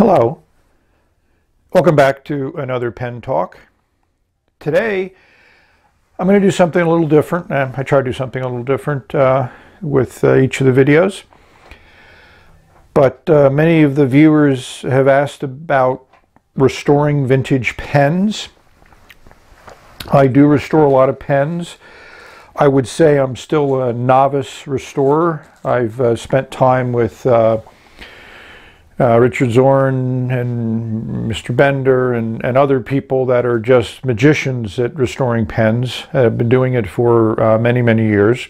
Hello. Welcome back to another pen talk. Today I'm going to do something a little different. I try to do something a little different uh, with uh, each of the videos. But uh, many of the viewers have asked about restoring vintage pens. I do restore a lot of pens. I would say I'm still a novice restorer. I've uh, spent time with uh, Richard Zorn and Mr. Binder and, and other people that are just magicians at restoring pens. I've been doing it for uh, many, many years.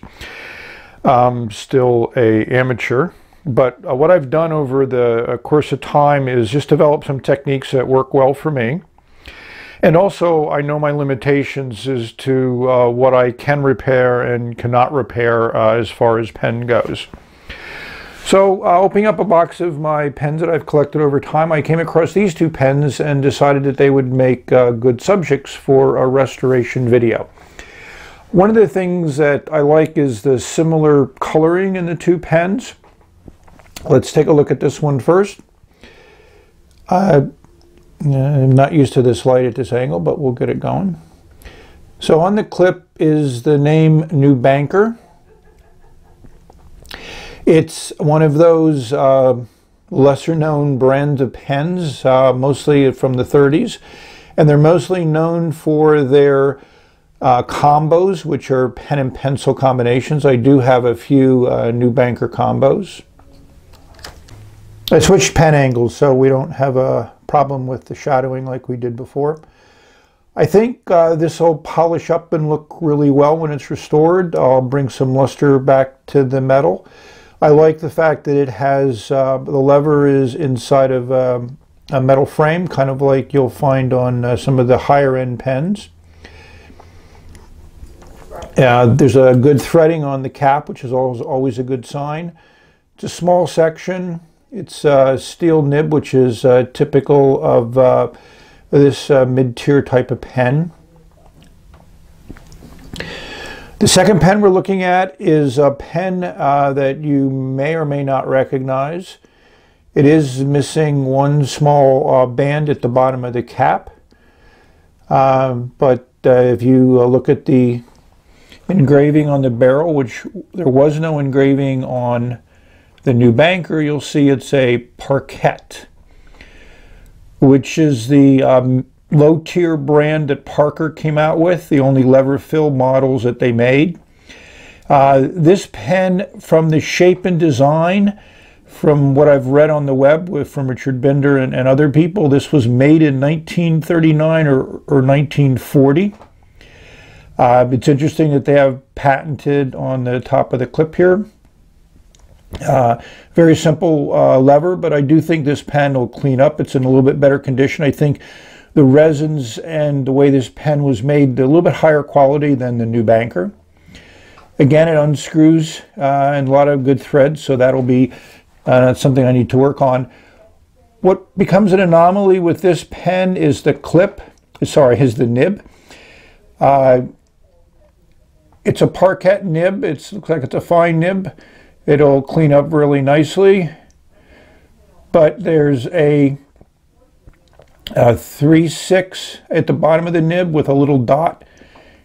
I'm still a amateur, but uh, what I've done over the uh, course of time is just develop some techniques that work well for me. And also, I know my limitations as to uh, what I can repair and cannot repair as far as pen goes. So uh, opening up a box of my pens that I've collected over time, I came across these two pens and decided that they would make uh, good subjects for a restoration video. One of the things that I like is the similar coloring in the two pens. Let's take a look at this one first. Uh, I'm not used to this light at this angle, but we'll get it going. So on the clip is the name New Banker. It's one of those uh, lesser known brands of pens, uh, mostly from the 30s. And they're mostly known for their uh, combos, which are pen and pencil combinations. I do have a few uh, New Banker combos. I switched pen angles so we don't have a problem with the shadowing like we did before. I think uh, this will polish up and look really well when it's restored. I'll bring some luster back to the metal. I like the fact that it has, uh, the lever is inside of um, a metal frame, kind of like you'll find on uh, some of the higher end pens. Uh, there's a good threading on the cap, which is always, always a good sign. It's a small section. It's a steel nib, which is uh, typical of uh, this uh, mid-tier type of pen. The second pen we're looking at is a pen uh, that you may or may not recognize. It is missing one small uh, band at the bottom of the cap. Um, but uh, if you look at the engraving on the barrel, which there was no engraving on the new banker, you'll see it's a Parkette, which is the um, low tier brand that Parker came out with, the only lever fill models that they made. Uh, this pen, from the shape and design, from what I've read on the web with, from Richard Binder and, and other people, this was made in 1939 or, or 1940. Uh, it's interesting that they have patented on the top of the clip here. Uh, very simple uh, lever, but I do think this pen will clean up. It's in a little bit better condition. I think the resins and the way this pen was made a little bit higher quality than the new Banker. Again, it unscrews uh, and a lot of good threads, so that'll be uh, something I need to work on. What becomes an anomaly with this pen is the clip, sorry, is the nib. Uh, it's a Parkette nib. It looks like it's a fine nib. It'll clean up really nicely. But there's a, Uh, a 3-6 at the bottom of the nib with a little dot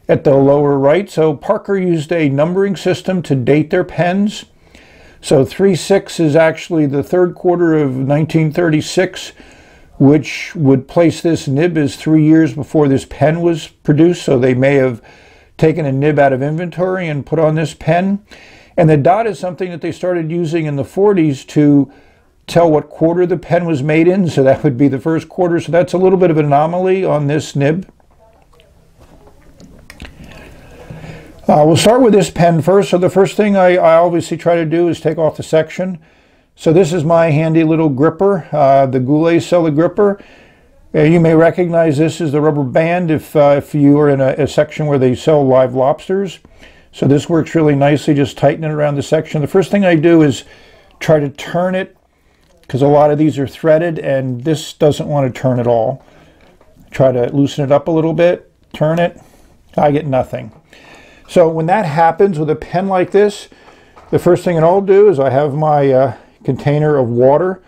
at the lower right. So Parker used a numbering system to date their pens. So 3-6 is actually the third quarter of 1936, which would place this nib as three years before this pen was produced. So they may have taken a nib out of inventory and put on this pen. And the dot is something that they started using in the 40s to tell what quarter the pen was made in. So that would be the first quarter. So that's a little bit of an anomaly on this nib. Uh, we'll start with this pen first. So the first thing I, I, obviously try to do is take off the section. So this is my handy little gripper, uh, the Goulet Cellar gripper. Uh, you may recognize this as the rubber band if, uh, if you are in a, a section where they sell live lobsters. So this works really nicely, just tighten it around the section. The first thing I do is try to turn it because a lot of these are threaded and this doesn't want to turn at all. Try to loosen it up a little bit, turn it, I get nothing. So when that happens with a pen like this, the first thing I'll do is I have my uh, container of water.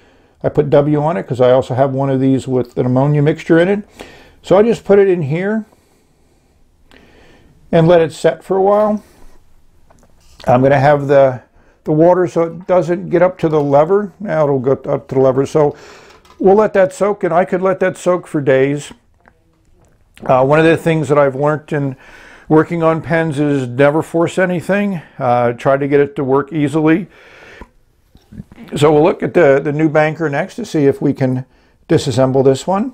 I put W on it because I also have one of these with an ammonia mixture in it. So I just put it in here and let it set for a while. I'm going to have the, the water so it doesn't get up to the lever. Now it'll go up to the lever. So we'll let that soak and I could let that soak for days. Uh, one of the things that I've learned in working on pens is never force anything. Uh, try to get it to work easily. So we'll look at the, the new banker next to see if we can disassemble this one.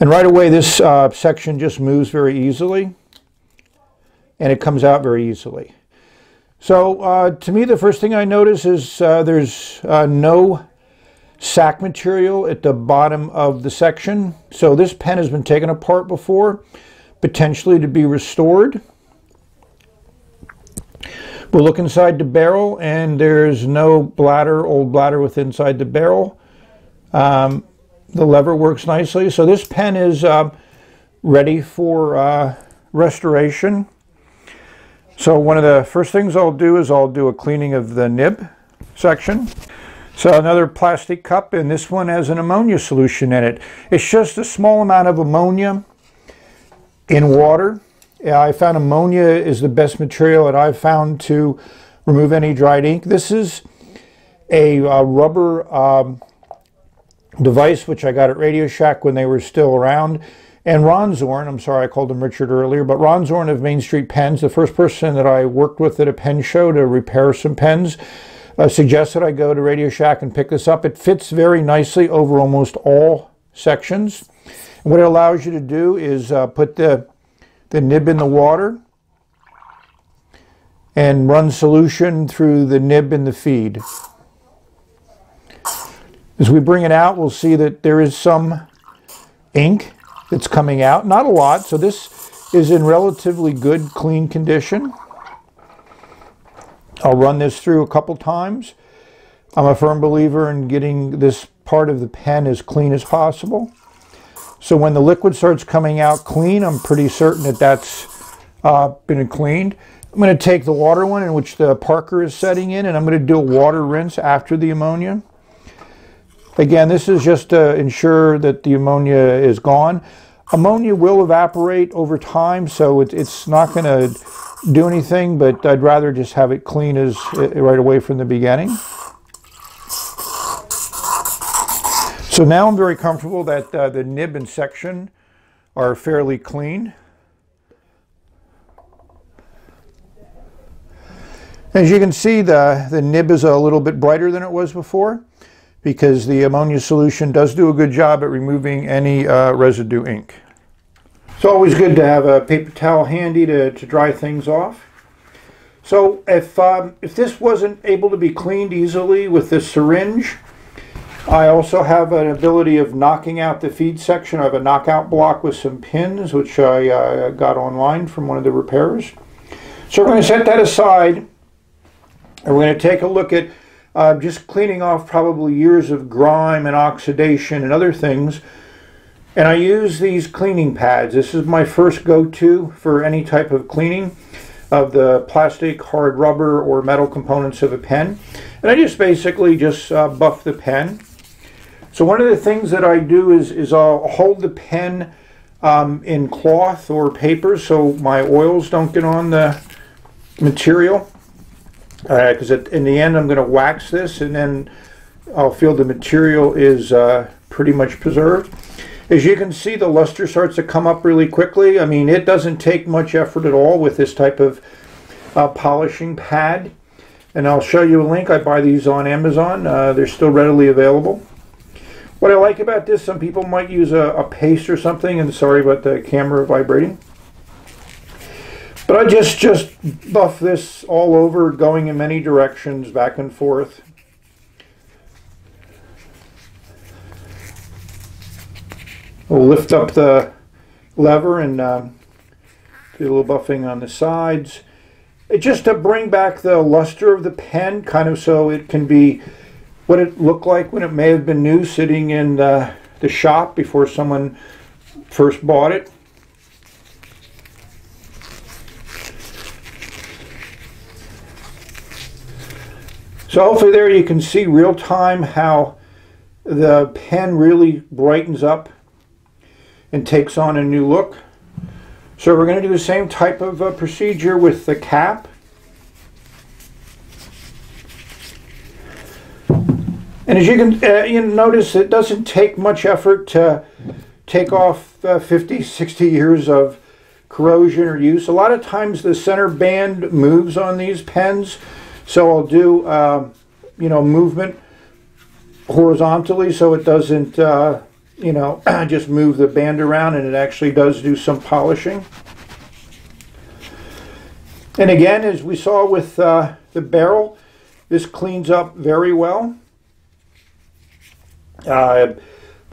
And right away this uh, section just moves very easily and it comes out very easily. So uh, to me the first thing I notice is uh, there's uh, no sack material at the bottom of the section. So this pen has been taken apart before, potentially to be restored. We'll look inside the barrel and there's no bladder, old bladder with inside the barrel. Um, the lever works nicely. So this pen is uh, ready for uh, restoration. So one of the first things I'll do is I'll do a cleaning of the nib section. So another plastic cup, and this one has an ammonia solution in it. It's just a small amount of ammonia in water. I found ammonia is the best material that I've found to remove any dried ink. This is a rubber um, device which I got at Radio Shack when they were still around. And Ron Zorn, I'm sorry I called him Richard earlier, but Ron Zorn of Main Street Pens, the first person that I worked with at a pen show to repair some pens, uh, suggested I go to Radio Shack and pick this up. It fits very nicely over almost all sections. And what it allows you to do is uh, put the, the nib in the water and run solution through the nib in the feed. As we bring it out, we'll see that there is some ink that's coming out. Not a lot, so this is in relatively good, clean condition. I'll run this through a couple times. I'm a firm believer in getting this part of the pen as clean as possible. So when the liquid starts coming out clean, I'm pretty certain that that's uh, been cleaned. I'm going to take the water one in which the Parker is setting in and I'm going to do a water rinse after the ammonia. Again, this is just to ensure that the ammonia is gone. Ammonia will evaporate over time, so it, it's not going to do anything, but I'd rather just have it clean as uh, right away from the beginning. So now I'm very comfortable that uh, the nib and section are fairly clean. As you can see, the, the nib is a little bit brighter than it was before because the ammonia solution does do a good job at removing any uh, residue ink. It's always good to have a paper towel handy to, to dry things off. So if, um, if this wasn't able to be cleaned easily with this syringe, I also have an ability of knocking out the feed section. I have a knockout block with some pins, which I uh, got online from one of the repairers. So we're going to set that aside, and we're going to take a look at uh, just cleaning off probably years of grime and oxidation and other things and I use these cleaning pads. This is my first go-to for any type of cleaning of the plastic, hard rubber, or metal components of a pen. And I just basically just uh, buff the pen. So one of the things that I do is, is I'll hold the pen um, in cloth or paper so my oils don't get on the material. Because uh, in the end I'm going to wax this and then I'll feel the material is uh, pretty much preserved. As you can see, the luster starts to come up really quickly. I mean, it doesn't take much effort at all with this type of uh, polishing pad. And I'll show you a link. I buy these on Amazon. Uh, they're still readily available. What I like about this, some people might use a, a paste or something, and sorry about the camera vibrating. But I just, just buff this all over, going in many directions, back and forth. We'll lift up the lever and uh, do a little buffing on the sides. It, just to bring back the luster of the pen, kind of so it can be what it looked like when it may have been new sitting in the, the shop before someone first bought it. So hopefully there you can see real time how the pen really brightens up and takes on a new look. So we're going to do the same type of uh, procedure with the cap. And as you can uh, you notice, it doesn't take much effort to take off uh, 50, 60 years of corrosion or use. A lot of times the center band moves on these pens, so I'll do, uh, you know, movement horizontally so it doesn't, uh, you know, just move the band around and it actually does do some polishing. And again, as we saw with uh, the barrel, this cleans up very well. Uh,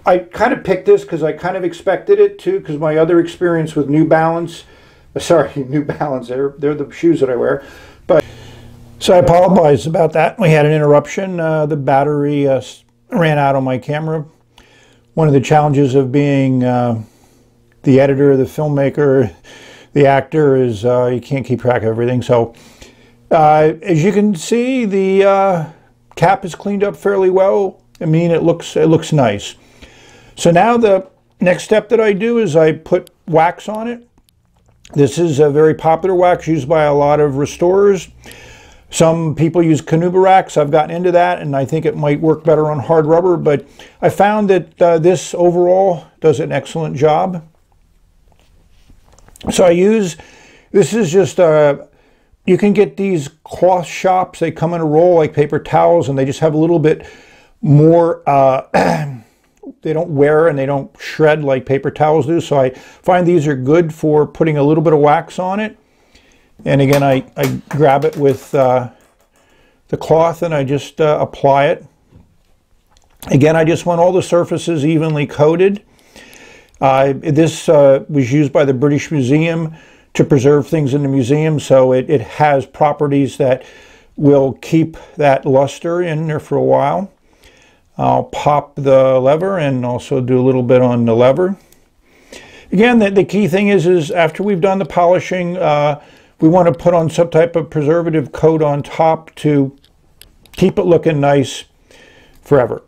I kind of picked this because I kind of expected it too, because my other experience with New Balance, sorry, New Balance, they're, they're the shoes that I wear. So I apologize about that. We had an interruption. Uh, the battery uh, ran out on my camera. One of the challenges of being uh, the editor, the filmmaker, the actor is uh, you can't keep track of everything. So uh, as you can see, the cap is cleaned up fairly well. I mean, it looks it looks nice. So now the next step that I do is I put wax on it. This is a very popular wax used by a lot of restorers. Some people use carnauba I've gotten into that and I think it might work better on hard rubber, but I found that uh, this overall does an excellent job. So I use, this is just, uh, you can get these cloth shops, they come in a roll like paper towels and they just have a little bit more uh, they don't wear and they don't shred like paper towels do. So I find these are good for putting a little bit of wax on it. And again, I, I grab it with uh, the cloth and I just uh, apply it. Again, I just want all the surfaces evenly coated. Uh, this uh, was used by the British Museum to preserve things in the museum, so it, it has properties that will keep that luster in there for a while. I'll pop the lever and also do a little bit on the lever. Again, the, the key thing is, is after we've done the polishing, uh, we want to put on some type of preservative coat on top to keep it looking nice forever.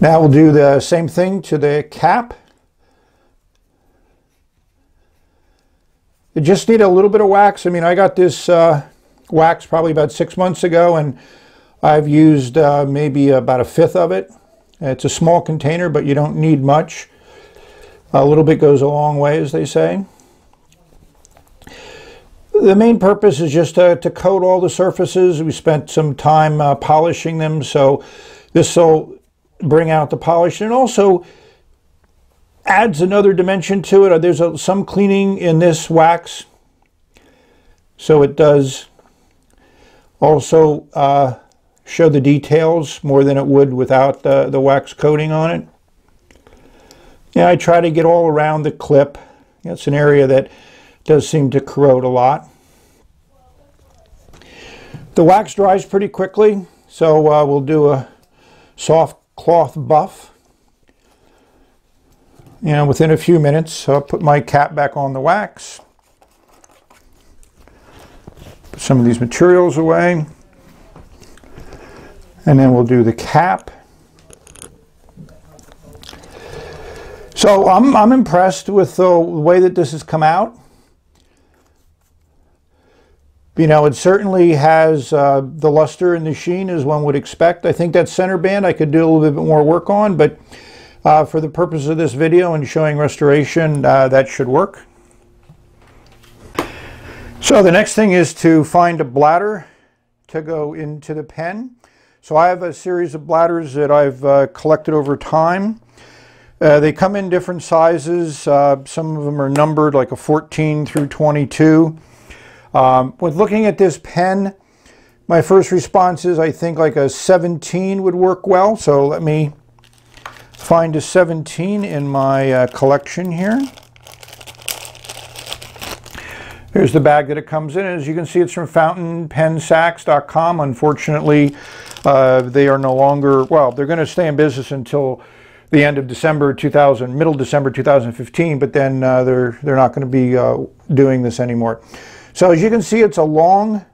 Now we'll do the same thing to the cap. You just need a little bit of wax. I mean, I got this uh, wax probably about six months ago and I've used uh, maybe about a fifth of it. It's a small container, but you don't need much. A little bit goes a long way, as they say. The main purpose is just to, to coat all the surfaces. We spent some time uh, polishing them, so this will bring out the polish. And also adds another dimension to it. There's a, some cleaning in this wax, so it does also uh, show the details more than it would without the, the wax coating on it. Yeah, I try to get all around the clip. That's an area that does seem to corrode a lot. The wax dries pretty quickly, so uh, we'll do a soft cloth buff. And within a few minutes, I'll put my cap back on the wax. Put some of these materials away. And then we'll do the cap. So I'm, I'm impressed with the way that this has come out. You know, it certainly has uh, the luster and the sheen as one would expect. I think that center band I could do a little bit more work on, but uh, for the purpose of this video and showing restoration, uh, that should work. So the next thing is to find a bladder to go into the pen. So I have a series of bladders that I've uh, collected over time. Uh, they come in different sizes. Uh, some of them are numbered like a 14 through 22. Um, with looking at this pen, my first response is I think like a 17 would work well. So let me find a 17 in my uh, collection here. Here's the bag that it comes in. As you can see, it's from fountainpensacks.com. Unfortunately, uh, they are no longer, well, they're going to stay in business until the end of December 2000, middle December 2015, but then uh, they're, they're not going to be uh, doing this anymore. So as you can see, it's a long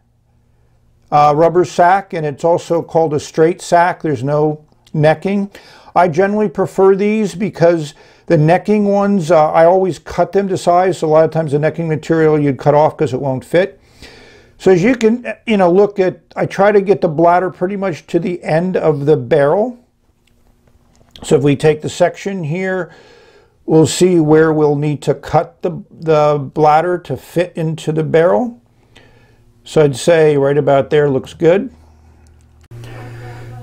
uh, rubber sack, and it's also called a straight sack. There's no necking. I generally prefer these because the necking ones, uh, I always cut them to size. So a lot of times the necking material you'd cut off because it won't fit. So as you can, you know, look at, I try to get the bladder pretty much to the end of the barrel. So if we take the section here, we'll see where we'll need to cut the, the bladder to fit into the barrel. So I'd say right about there looks good.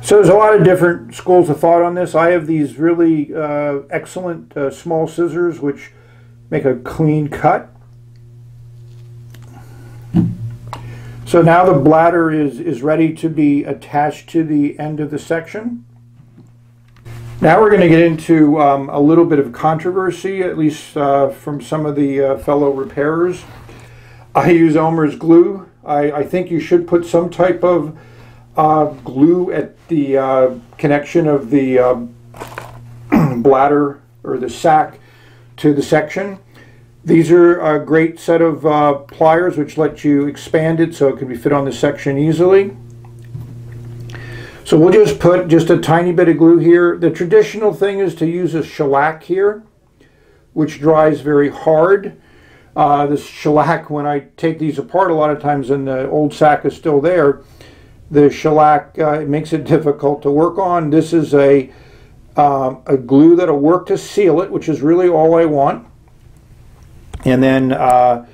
So there's a lot of different schools of thought on this. I have these really uh, excellent uh, small scissors which make a clean cut. So now the bladder is, is ready to be attached to the end of the section. Now we're going to get into um, a little bit of controversy, at least uh, from some of the uh, fellow repairers. I use Elmer's glue. I, I think you should put some type of uh, glue at the uh, connection of the um, bladder or the sac to the section. These are a great set of uh, pliers which let you expand it so it can be fit on the section easily. So we'll just put just a tiny bit of glue here. The traditional thing is to use a shellac here, which dries very hard. Uh, this shellac, when I take these apart a lot of times and the old sack is still there, the shellac uh, makes it difficult to work on. This is a, um, a glue that'll work to seal it, which is really all I want. And then uh,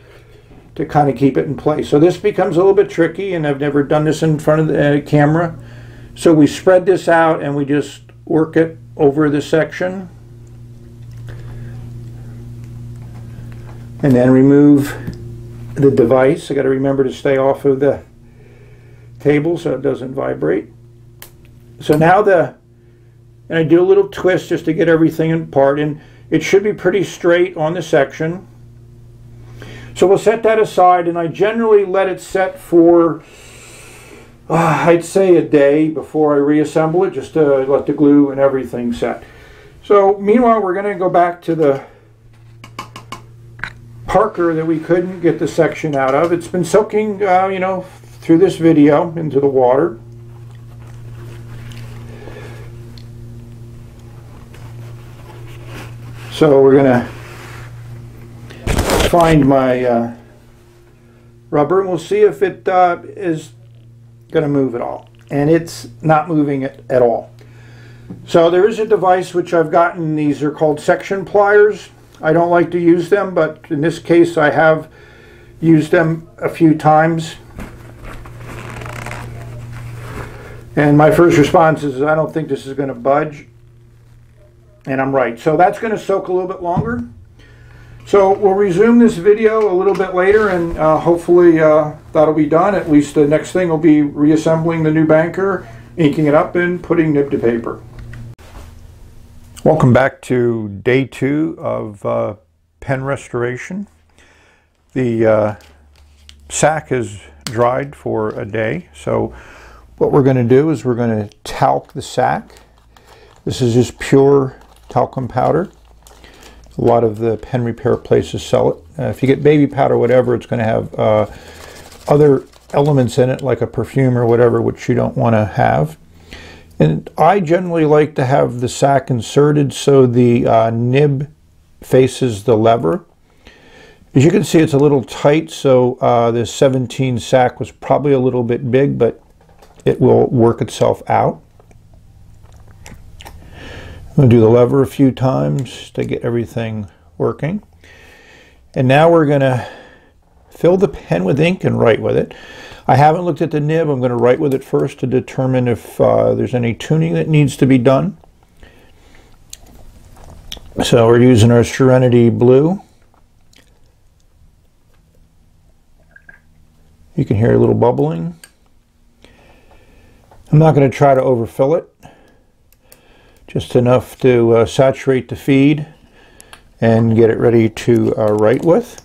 to kind of keep it in place. So this becomes a little bit tricky, and I've never done this in front of the uh, camera. So we spread this out and we just work it over the section. And then remove the device. I got to remember to stay off of the table so it doesn't vibrate. So now the, and I do a little twist just to get everything apart, and it should be pretty straight on the section. So we'll set that aside, and I generally let it set for, uh, I'd say a day before I reassemble it, just to let the glue and everything set. So meanwhile, we're going to go back to the Parker that we couldn't get the section out of. It's been soaking, uh, you know, through this video into the water. So we're going to find my uh, rubber and we'll see if it uh, is going to move at all. And it's not moving it at all. So there is a device which I've gotten. These are called section pliers. I don't like to use them, but in this case I have used them a few times. And my first response is, I don't think this is going to budge. And I'm right. So that's going to soak a little bit longer. So we'll resume this video a little bit later and uh, hopefully uh, that'll be done. At least the next thing will be reassembling the new banker, inking it up and putting nib to paper. Welcome back to day two of uh, pen restoration. The uh, sack is dried for a day. So what we're going to do is we're going to talc the sack. This is just pure talcum powder. A lot of the pen repair places sell it. Uh, if you get baby powder, whatever, it's going to have uh, other elements in it, like a perfume or whatever, which you don't want to have. And I generally like to have the sack inserted so the uh, nib faces the lever. As you can see, it's a little tight, so uh, this 17 sack was probably a little bit big, but it will work itself out. I'm going to do the lever a few times to get everything working. And now we're going to fill the pen with ink and write with it. I haven't looked at the nib. I'm going to write with it first to determine if uh, there's any tuning that needs to be done. So we're using our Serenity Blue. You can hear a little bubbling. I'm not going to try to overfill it. Just enough to uh, saturate the feed and get it ready to uh, write with.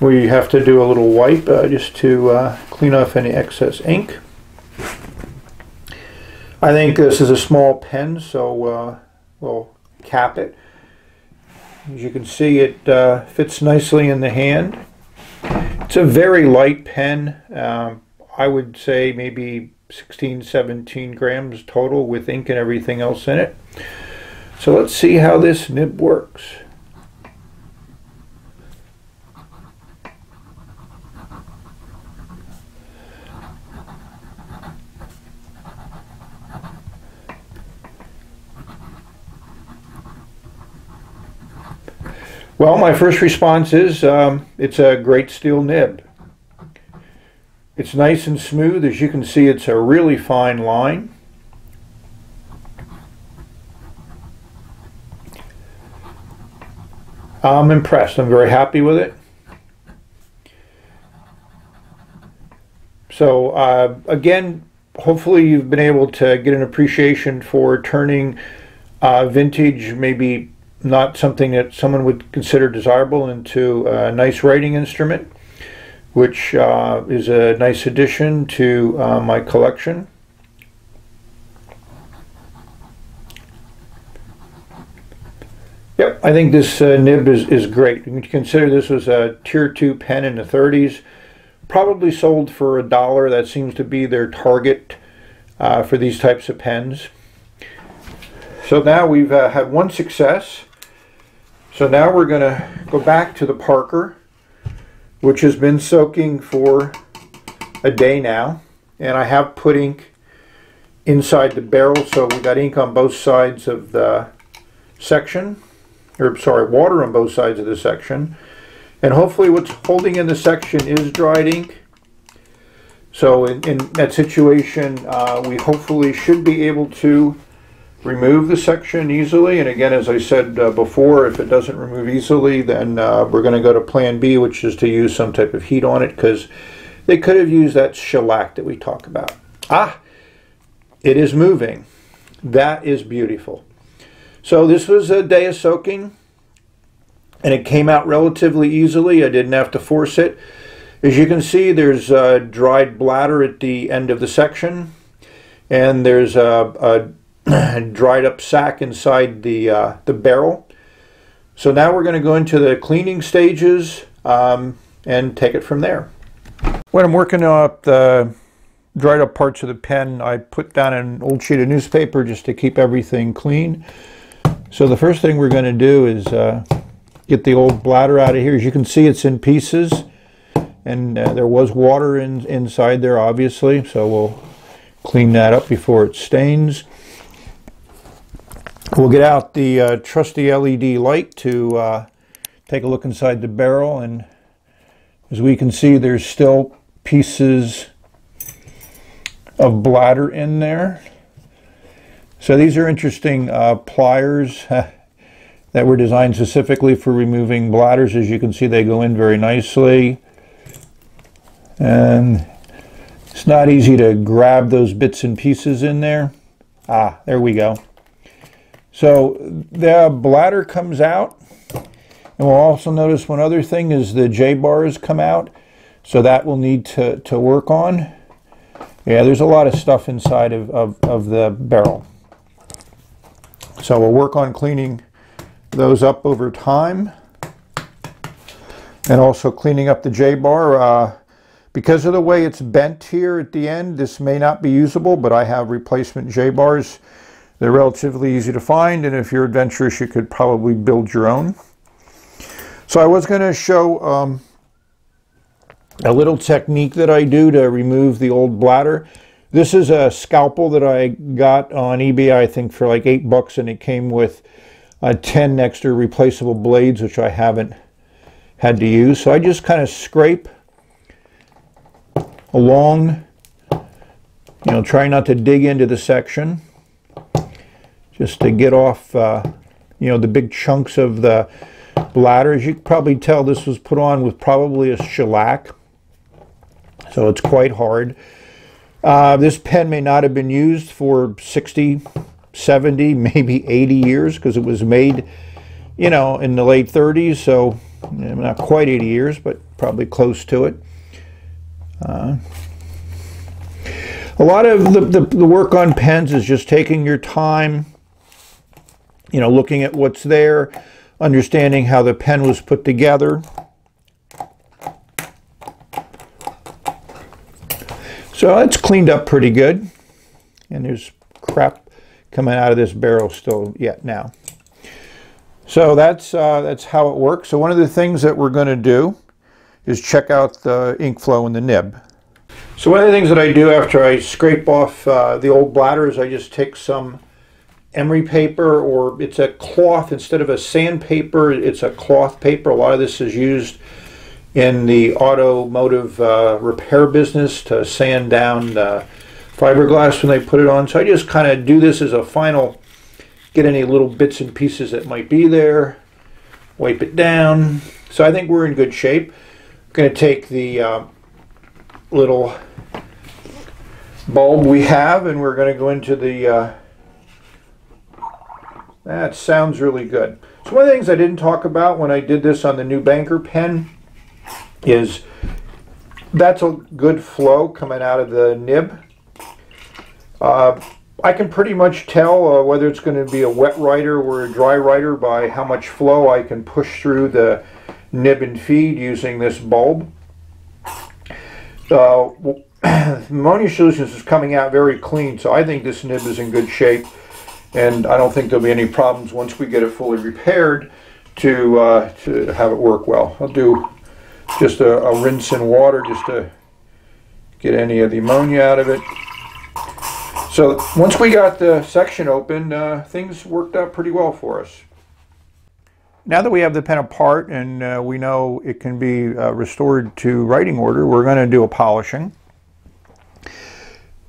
We have to do a little wipe uh, just to uh, clean off any excess ink. I think this is a small pen, so uh, we'll cap it. As you can see, it uh, fits nicely in the hand It's a very light pen. Um, I would say maybe 16, 17 grams total with ink and everything else in it. So let's see how this nib works. Well, my first response is um, it's a great steel nib. It's nice and smooth. As you can see, it's a really fine line. I'm impressed. I'm very happy with it. So uh, again, hopefully you've been able to get an appreciation for turning uh, vintage, maybe not something that someone would consider desirable, into a nice writing instrument which uh, is a nice addition to uh, my collection. Yep, I think this uh, nib is, is great. You can consider this was a tier 2 pen in the 30s. Probably sold for a dollar. That seems to be their target uh, for these types of pens. So now we've uh, had one success. So now we're going to go back to the Parker which has been soaking for a day now. And I have put ink inside the barrel, so we got ink on both sides of the section, or sorry, water on both sides of the section. And hopefully what's holding in the section is dried ink. So in, in that situation, uh, we hopefully should be able to remove the section easily. And again, as I said uh, before, if it doesn't remove easily, then uh, we're going to go to plan B, which is to use some type of heat on it because they could have used that shellac that we talk about. Ah, it is moving. That is beautiful. So this was a day of soaking and it came out relatively easily. I didn't have to force it. As you can see, there's a dried bladder at the end of the section and there's a, a dried up sack inside the, uh, the barrel. So now we're going to go into the cleaning stages um, and take it from there. When I'm working up the dried up parts of the pen, I put down an old sheet of newspaper just to keep everything clean. So the first thing we're going to do is uh, get the old bladder out of here. As you can see, it's in pieces. And uh, there was water in, inside there, obviously. So we'll clean that up before it stains. We'll get out the uh, trusty LED light to uh, take a look inside the barrel and as we can see there's still pieces of bladder in there. So these are interesting uh, pliers that were designed specifically for removing bladders. As you can see they go in very nicely and it's not easy to grab those bits and pieces in there. Ah, there we go. So the bladder comes out. And we'll also notice one other thing is the J-bars come out. So that we'll need to, to work on. Yeah, there's a lot of stuff inside of, of, of the barrel. So we'll work on cleaning those up over time. And also cleaning up the J-bar. Uh, because of the way it's bent here at the end, this may not be usable, but I have replacement J-bars they're relatively easy to find, and if you're adventurous, you could probably build your own. So I was going to show um, a little technique that I do to remove the old bladder. This is a scalpel that I got on eBay, I think, for like eight bucks, and it came with uh, 10 extra replaceable blades, which I haven't had to use. So I just kind of scrape along, you know, try not to dig into the section just to get off, uh, you know, the big chunks of the bladder. As you can probably tell, this was put on with probably a shellac, so it's quite hard. Uh, this pen may not have been used for 60, 70, maybe 80 years because it was made, you know, in the late 30s, so not quite 80 years, but probably close to it. Uh, a lot of the, the, the work on pens is just taking your time, you know, looking at what's there, understanding how the pen was put together. So it's cleaned up pretty good. And there's crap coming out of this barrel still yet now. So that's, uh, that's how it works. So one of the things that we're going to do is check out the ink flow in the nib. So one of the things that I do after I scrape off uh, the old bladder is I just take some emery paper or it's a cloth instead of a sandpaper, it's a cloth paper. A lot of this is used in the automotive uh, repair business to sand down uh, fiberglass when they put it on. So I just kind of do this as a final, get any little bits and pieces that might be there, wipe it down. So I think we're in good shape. I'm going to take the uh, little bulb we have and we're going to go into the uh, that sounds really good. So one of the things I didn't talk about when I did this on the new banker pen is that's a good flow coming out of the nib. Uh, I can pretty much tell uh, whether it's going to be a wet writer or a dry writer by how much flow I can push through the nib and feed using this bulb. Uh, ammonia solutions is coming out very clean, so I think this nib is in good shape, and I don't think there'll be any problems once we get it fully repaired to uh, to have it work well. I'll do just a, a rinse in water just to get any of the ammonia out of it. So once we got the section open, uh, things worked out pretty well for us. Now that we have the pen apart and uh, we know it can be uh, restored to writing order, we're going to do a polishing.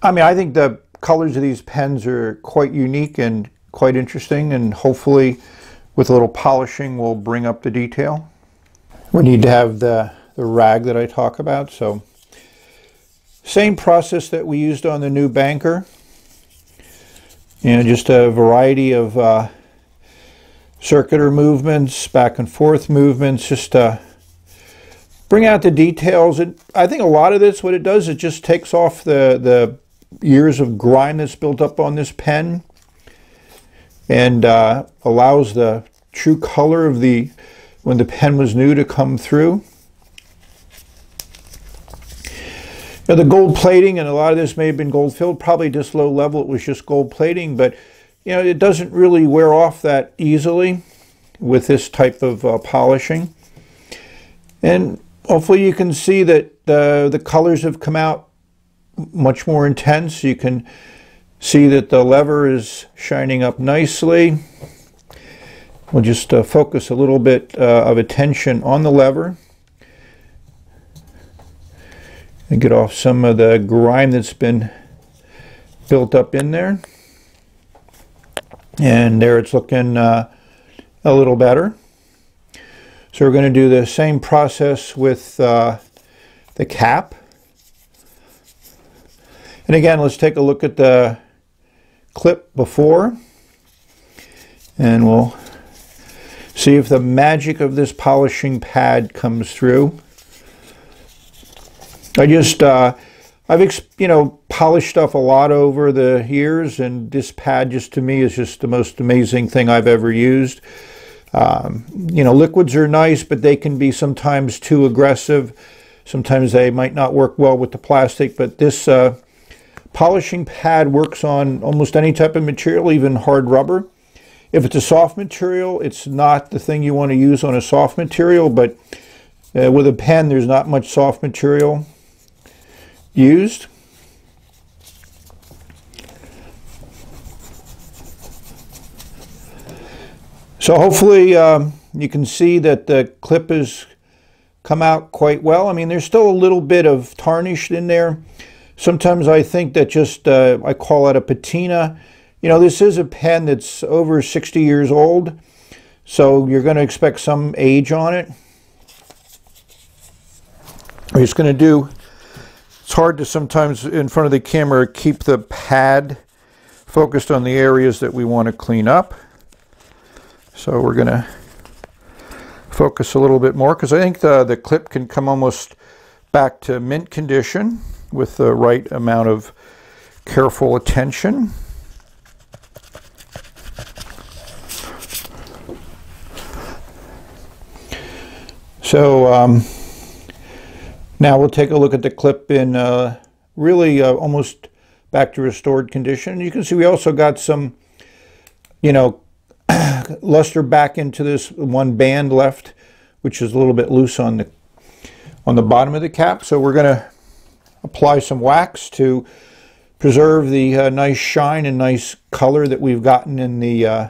I mean, I think the colors of these pens are quite unique and quite interesting and hopefully with a little polishing will bring up the detail. We need to have the, the rag that I talk about. So same process that we used on the new banker. You know, just a variety of uh, circular movements, back and forth movements, just to bring out the details. And I think a lot of this, what it does, it just takes off the, the years of grime that's built up on this pen and uh, allows the true color of the, when the pen was new to come through. Now the gold plating, and a lot of this may have been gold filled, probably just low level it was just gold plating, but you know, it doesn't really wear off that easily with this type of uh, polishing. And hopefully you can see that the, the colors have come out much more intense. You can see that the lever is shining up nicely. We'll just uh, focus a little bit uh, of attention on the lever and get off some of the grime that's been built up in there. And there it's looking uh, a little better. So we're going to do the same process with uh, the cap. And again, let's take a look at the clip before. And we'll see if the magic of this polishing pad comes through. I just uh, I've you know polished stuff a lot over the years, and this pad just to me is just the most amazing thing I've ever used. Um, you know, liquids are nice, but they can be sometimes too aggressive. Sometimes they might not work well with the plastic, but this uh, polishing pad works on almost any type of material, even hard rubber. If it's a soft material, it's not the thing you want to use on a soft material, but uh, with a pen, there's not much soft material used. So hopefully um, you can see that the clip has come out quite well. I mean, there's still a little bit of tarnish in there. Sometimes I think that just, uh, I call it a patina. You know, this is a pen that's over 60 years old, so you're going to expect some age on it. I'm just going to do it's hard to sometimes in front of the camera keep the pad focused on the areas that we want to clean up. So we're going to focus a little bit more because I think the, the clip can come almost back to mint condition with the right amount of careful attention. So um, now we'll take a look at the clip in uh, really uh, almost back to restored condition. You can see we also got some, you know, luster back into this one band left, which is a little bit loose on the on the bottom of the cap. So we're going to apply some wax to preserve the uh, nice shine and nice color that we've gotten in the uh,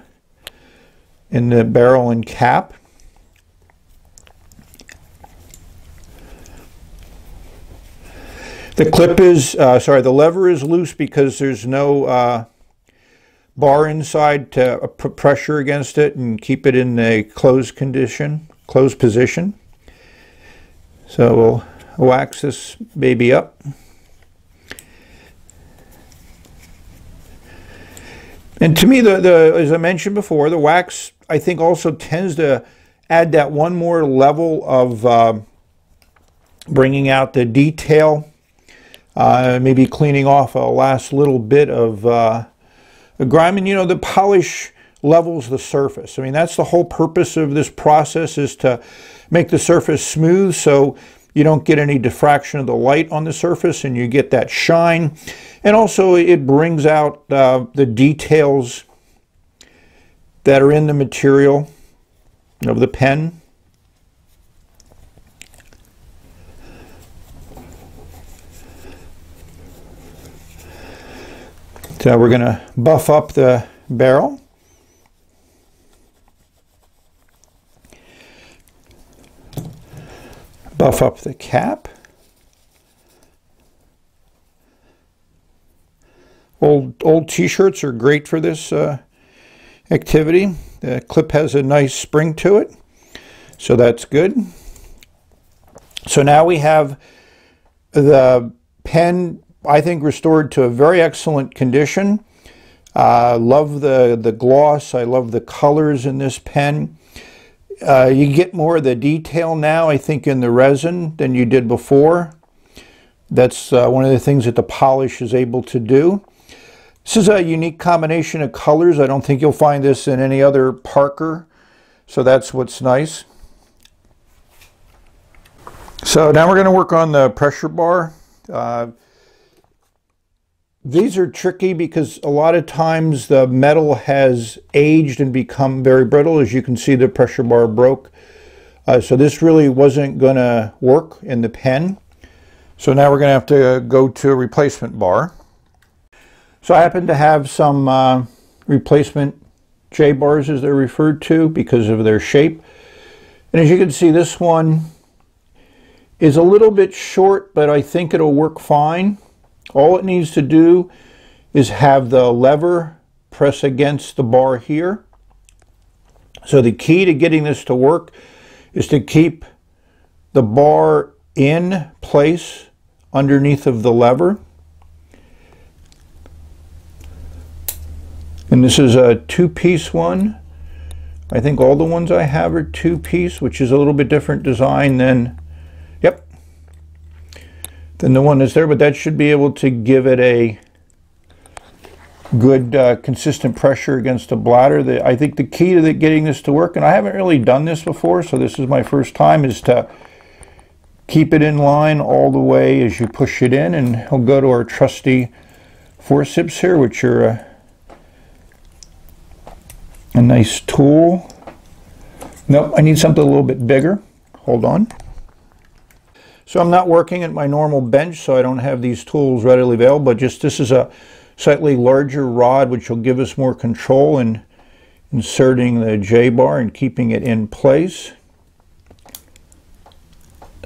in the barrel and cap. The clip is, uh, sorry, the lever is loose because there's no uh, bar inside to put pressure against it and keep it in a closed condition, closed position. So we'll wax this baby up. And to me, the, the as I mentioned before, the wax I think also tends to add that one more level of uh, bringing out the detail, uh, maybe cleaning off a last little bit of uh, grime. And you know, the polish levels the surface. I mean, that's the whole purpose of this process is to make the surface smooth so you don't get any diffraction of the light on the surface and you get that shine. And also it brings out uh, the details that are in the material of the pen. So we're going to buff up the barrel. Buff up the cap. Old old t-shirts are great for this uh, activity. The clip has a nice spring to it, so that's good. So now we have the pen, I think, restored to a very excellent condition. Uh, love the, the gloss. I love the colors in this pen. Uh, you get more of the detail now, I think, in the resin than you did before. That's uh, one of the things that the polish is able to do. This is a unique combination of colors. I don't think you'll find this in any other Parker, so that's what's nice. So now we're going to work on the pressure bar. Uh, these are tricky because a lot of times the metal has aged and become very brittle. As you can see, the pressure bar broke. Uh, so this really wasn't going to work in the pen. So now we're going to have to go to a replacement bar. So I happen to have some uh, replacement J-bars as they're referred to because of their shape. And as you can see, this one is a little bit short, but I think it'll work fine. All it needs to do is have the lever press against the bar here. So the key to getting this to work is to keep the bar in place underneath of the lever. And this is a two-piece one. I think all the ones I have are two-piece, which is a little bit different design than than the one that's there, but that should be able to give it a good uh, consistent pressure against the bladder. The, I think the key to the, getting this to work, and I haven't really done this before, so this is my first time, is to keep it in line all the way as you push it in, and he'll go to our trusty forceps here, which are a nice tool. Nope, I need something a little bit bigger. Hold on. So I'm not working at my normal bench, so I don't have these tools readily available, but just this is a slightly larger rod, which will give us more control in inserting the J-bar and keeping it in place.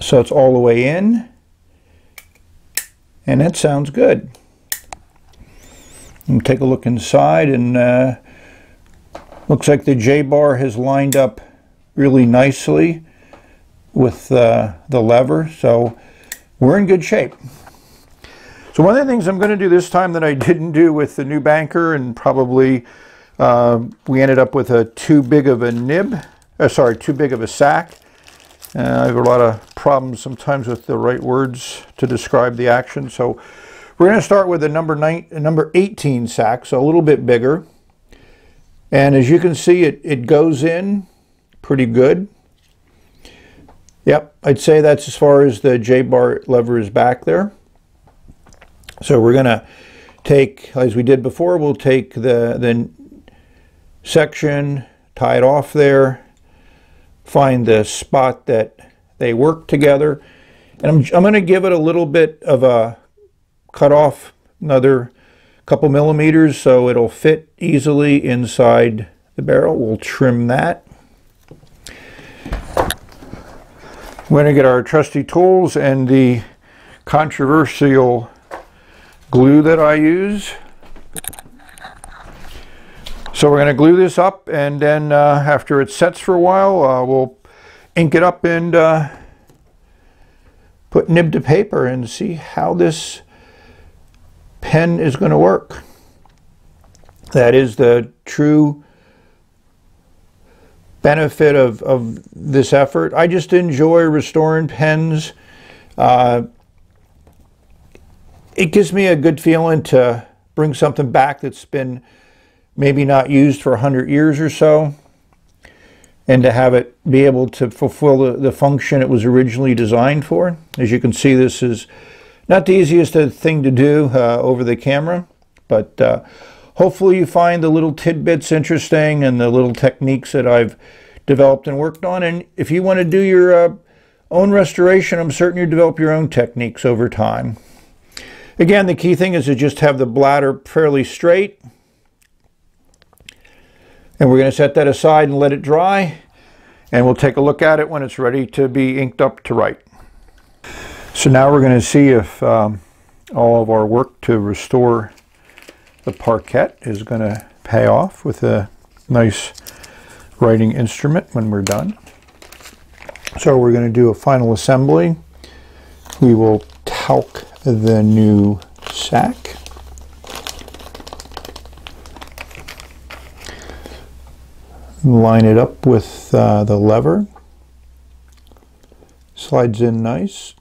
So it's all the way in, and that sounds good. And take a look inside, and uh, looks like the J-bar has lined up really nicely with uh, the lever. So we're in good shape. So one of the things I'm going to do this time that I didn't do with the new banker and probably uh, we ended up with a too big of a nib, uh, sorry, too big of a sack. Uh, I have a lot of problems sometimes with the right words to describe the action. So we're going to start with a number, nine, a number 18 sack, so a little bit bigger. And as you can see, it, it goes in pretty good. Yep, I'd say that's as far as the J-bar lever is back there. So we're going to take, as we did before, we'll take the, the section, tie it off there, find the spot that they work together, and I'm, I'm going to give it a little bit of a cut off, another couple millimeters, so it'll fit easily inside the barrel. We'll trim that. We're going to get our trusty tools and the controversial glue that I use. So we're going to glue this up and then uh, after it sets for a while uh, we'll ink it up and uh, put nib to paper and see how this pen is going to work. That is the true benefit of, of this effort. I just enjoy restoring pens. Uh, it gives me a good feeling to bring something back that's been maybe not used for 100 years or so and to have it be able to fulfill the, the function it was originally designed for. As you can see, this is not the easiest thing to do uh, over the camera, but uh, hopefully you find the little tidbits interesting and the little techniques that I've developed and worked on. And if you want to do your uh, own restoration, I'm certain you develop your own techniques over time. Again, the key thing is to just have the bladder fairly straight. And we're going to set that aside and let it dry. And we'll take a look at it when it's ready to be inked up to write. So now we're going to see if um, all of our work to restore the Parkette is going to pay off with a nice writing instrument when we're done. So we're going to do a final assembly. We will talc the new sack. Line it up with uh, the lever. Slides in nice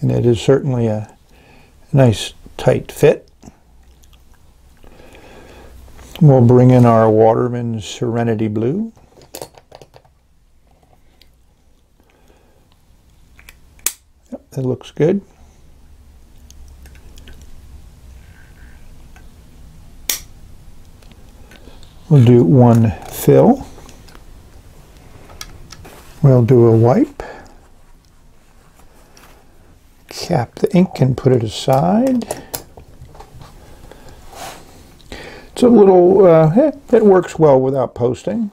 and it is certainly a nice tight fit. We'll bring in our Waterman Serenity Blue. Yep, it looks good. We'll do one fill. We'll do a wipe cap the ink and put it aside. It's a little, uh, eh, it works well without posting.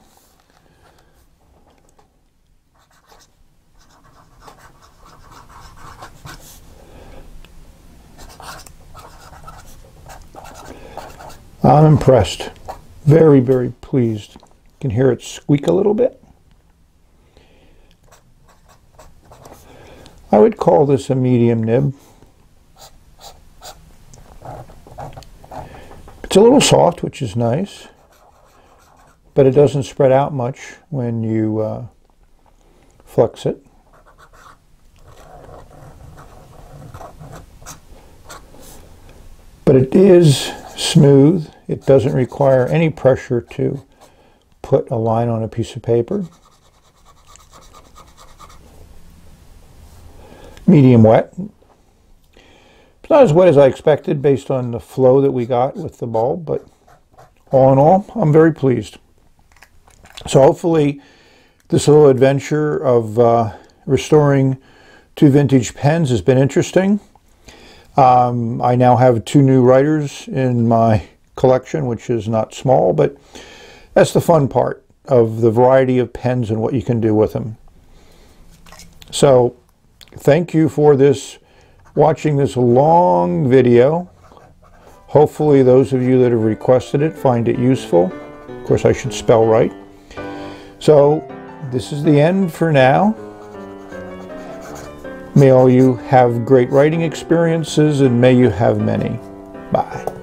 I'm impressed. Very, very pleased. You can hear it squeak a little bit. I would call this a medium nib. It's a little soft, which is nice, but it doesn't spread out much when you uh, flex it. But it is smooth. It doesn't require any pressure to put a line on a piece of paper. medium wet. It's not as wet as I expected based on the flow that we got with the bulb, but all in all, I'm very pleased. So hopefully this little adventure of uh, restoring two vintage pens has been interesting. Um, I now have two new writers in my collection, which is not small, but that's the fun part of the variety of pens and what you can do with them. So thank you for this, watching this long video. Hopefully those of you that have requested it find it useful. Of course, I should spell right. So this is the end for now. May all you have great writing experiences and may you have many. Bye.